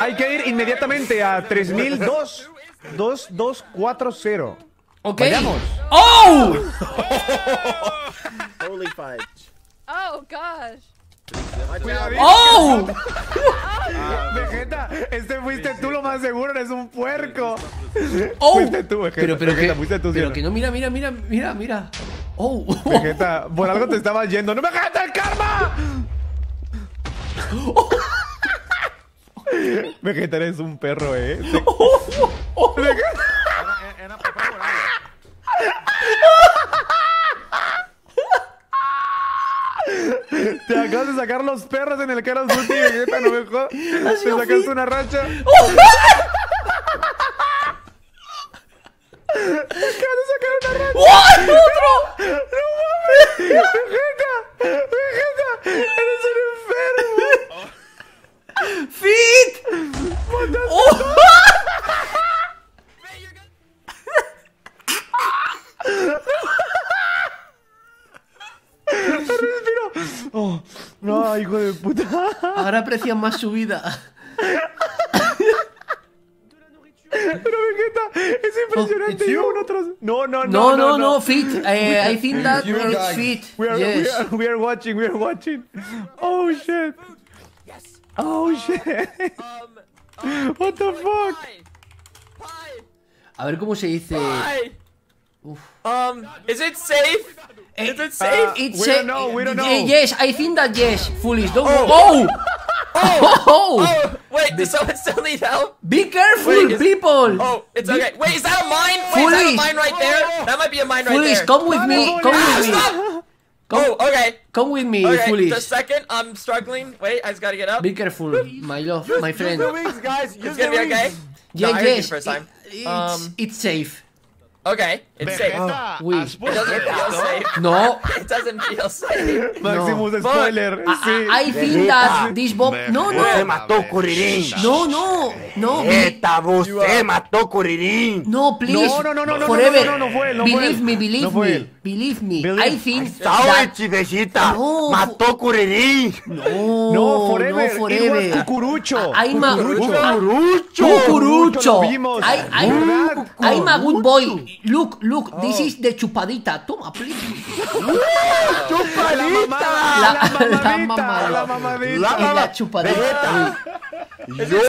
Hay que ir inmediatamente a 3002 2240. Ok. Vayamos. ¡Oh! Holy fudge. Oh gosh. ¡Oh! Vegeta, este fuiste tú lo más seguro, eres un puerco. ¡Oh! Fuiste tú, Vegeta. Pero, pero Vegeta, que, fuiste tú, ¿sí o pero no? que no, mira, mira, mira, mira, mira. ¡Oh! Vegeta, por algo te estabas yendo. ¡No, Vegeta, el karma! Vegeta, eres un perro, eh. Te-. Era. Te acabas de sacar los perros en el Call of Duty, Vegeta, no me jodas. Te sacaste una racha. Acabas de sacar una racha. ¡Otro! ¡No mames! ¡Vegeta! ¡Vegeta! ¡Eres un enfermo! ¡Fit! ¡Oh! ¡Respiro! ¡Oh! ¡No, hijo de puta! Ahora aprecian más su vida. Pero Vegeta, es impresionante. Yo uno tras- No, no, No, no, no, fit. Eh, I think that it's fit. We are, we, Yes. are, we are watching, we are watching. Oh shit. Oh shit. Um, What the fuck? A ver cómo se dice. Pie. Uf. Um, is it safe? Is it safe? It's We don't know, we don't know. Yes, I think that yes. Foolish. Don't. Oh! Oh! oh, oh. wait, does someone still need help? Be careful, Wait, is- people. Oh, it's okay. Wait, is that a mine? Wait, is that a mine right there? That might be a mine right Foolish, there. come with me. Come with me. Stop! Oh, okay. Come with me, Okay, the second, I'm struggling. Wait, I just gotta get up. Be careful, my love, my friend. Use the wings, guys. Use It's gonna be wings. okay? Yeah, No, I heard you yes. first time. it- it's, Um, it's safe. Okay, it's safe. Oui. It doesn't feel safe. No. It doesn't feel safe. Maximus spoiler. I, Sí. I, I think that this bomb. No, Você no. matou o Curirim! No, no. No. Eita, você matou o Curirim! No, please. No, no, no, no, no, Forever. no, no, no fue él, no fue believe él. me, believe No fue me. él. Believe me. Believe- I think. Saúde, Vegeta! No, Matou o Curirim! No, No, forever. No, forever. Cucurucho. A Cucurucho. Cucurucho! Cucurucho. Lo vimos. I, I, ¿Verdad? I'm a good boy. Look, look. This is the chupadita. Toma, please. La mamá, La- la la mamadita, la mamadita. La la chupadita. Yo